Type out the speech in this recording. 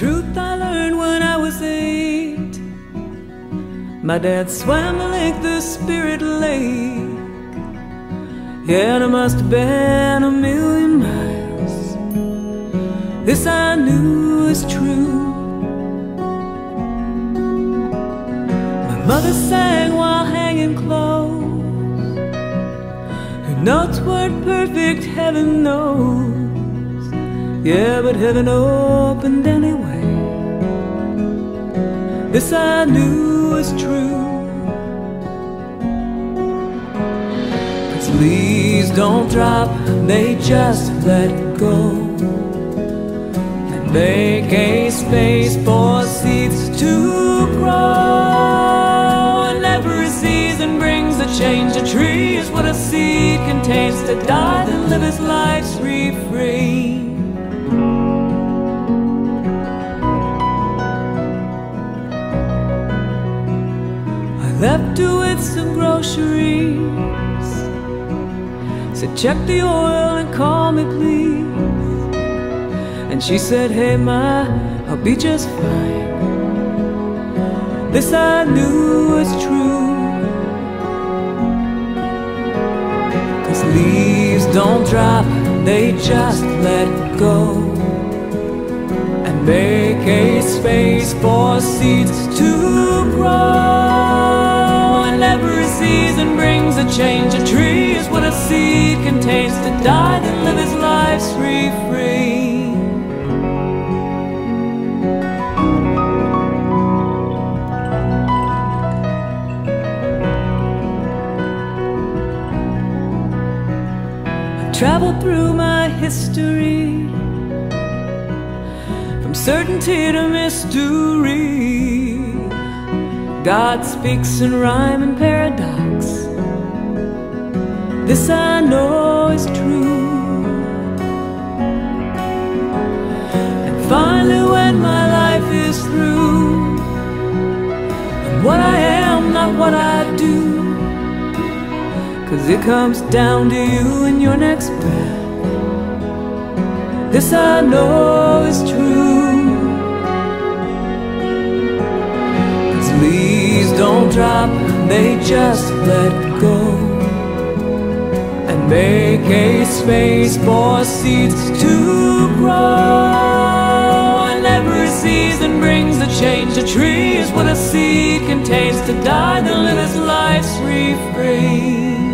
truth I learned when I was eight. My dad swam the lake, the Spirit Lake. Yeah, it must have been a million miles. This I knew was true. My mother sang while hanging clothes. Her notes weren't perfect, heaven knows. Yeah, but heaven opened anyway. This I knew was true. Leaves don't drop, they just let go. And make a space for seeds to grow. And every season brings a change. A tree is what a seed contains to die, then live his life's left her with some groceries. Said, check the oil and call me, please. And she said, hey, ma, I'll be just fine. This I knew was true. Cause leaves don't drop, they just let go. And make a space for seeds to change. A tree is what a seed contains to die, then live his life's refrain. I've traveled through my history from certainty to mystery. God speaks in rhyme and paradox. This I know is true. And finally, when my life is through, and what I am, not what I do, cause it comes down to you in your next breath. This I know is true. leaves don't drop, they just let go and make a space for seeds to grow. And every season brings a change. A tree is what a seed contains to die, then live his life's refrain.